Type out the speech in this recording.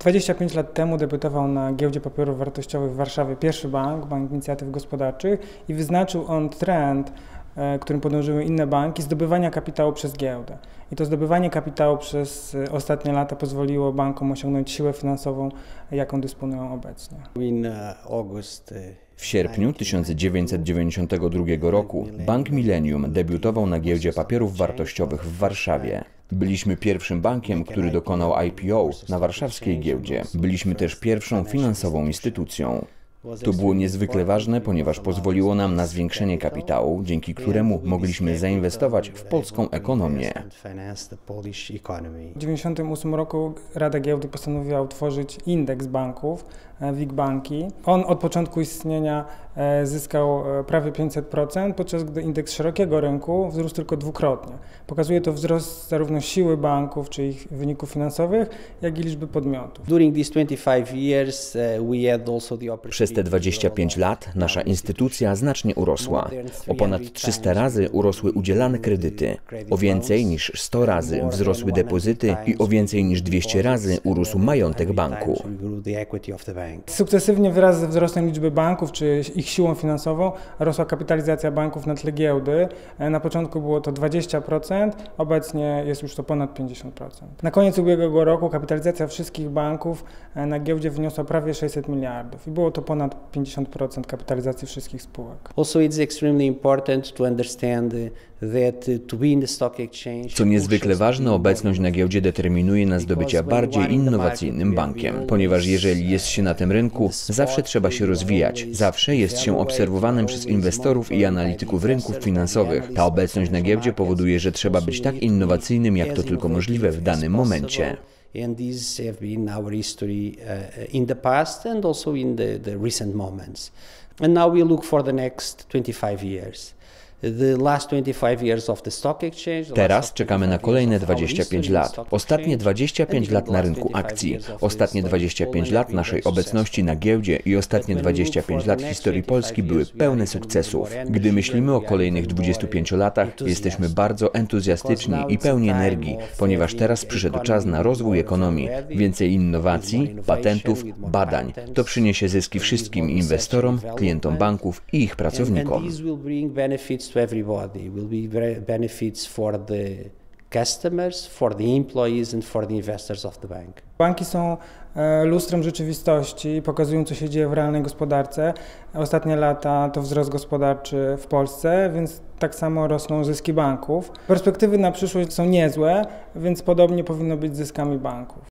25 lat temu debiutował na giełdzie papierów wartościowych w Warszawie pierwszy bank, Bank Inicjatyw Gospodarczych i wyznaczył on trend, którym podążyły inne banki, zdobywania kapitału przez giełdę. I to zdobywanie kapitału przez e, ostatnie lata pozwoliło bankom osiągnąć siłę finansową, jaką dysponują obecnie. In uh, August, uh, W sierpniu 1992 roku Bank Millennium debiutował na giełdzie papierów wartościowych w Warszawie. Byliśmy pierwszym bankiem, który dokonał IPO na warszawskiej giełdzie. Byliśmy też pierwszą finansową instytucją. To było niezwykle ważne, ponieważ pozwoliło nam na zwiększenie kapitału, dzięki któremu mogliśmy zainwestować w polską ekonomię. W 1998 roku Rada Giełdy postanowiła utworzyć indeks banków, e, WIG Banki. On od początku istnienia e, zyskał e, prawie 500%, podczas gdy indeks szerokiego rynku wzrósł tylko dwukrotnie. Pokazuje to wzrost zarówno siły banków czy ich wyników finansowych, jak i liczby podmiotów. During these 25 years, we had also the opportunity Przez te 25 lat nasza instytucja znacznie urosła. O ponad 300 razy urosły udzielane kredyty, o więcej niż 100 razy wzrosły depozyty i o więcej niż 200 razy urósł majątek banku. Bank. Sukcesywnie wraz ze wzrostem liczby banków czy ich siłą finansową rosła kapitalizacja banków na tle giełdy. E, Na początku było to 20%, obecnie jest już to ponad 50%. Na koniec ubiegłego roku kapitalizacja wszystkich banków e, na giełdzie wyniosła prawie 600 miliardów i było to ponad 50% kapitalizacji wszystkich spółek. Also, it's extremely important to understand the. Co niezwykle ważne, obecność na giełdzie determinuje nas do bycia bardziej innowacyjnym bankiem, ponieważ jeżeli jest się na tym rynku, zawsze trzeba się rozwijać, zawsze jest się obserwowanym przez inwestorów i analityków rynków finansowych. Ta obecność na giełdzie powoduje, że trzeba być tak innowacyjnym, jak to tylko możliwe w danym momencie. And these have been our history uh, in the past and also in the, the recent moments. And now we look for the next 25 years. The last 25 years of the stock exchange. the Teraz czekamy na 25 kolejne years of our 25 history in lat. Ostatnie exchange, 25 and lat na rynku 25 akcji, ostatnie the 25 stock lat naszej obecności na giełdzie i ostatnie 25 lat historii Polski były pełne sukcesów. Gdy myślimy o kolejnych 25 latach, jesteśmy bardzo entuzjastyczni i pełni energii, ponieważ teraz przyszedł czas na rozwój ekonomii, więcej innowacji, patentów, badań. To przyniesie zyski wszystkim inwestorom, klientom banków i ich pracownikom. To everybody. Will be benefits for the customers, for the employees, and for the investors of the bank. Banki są e, lustrem rzeczywistości, pokazują co się dzieje w realnej gospodarce. Ostatnie lata to wzrost gospodarczy w Polsce, więc tak samo rosną zyski banków. Perspektywy na przyszłość są niezłe, więc podobnie powinno być z zyskami banków.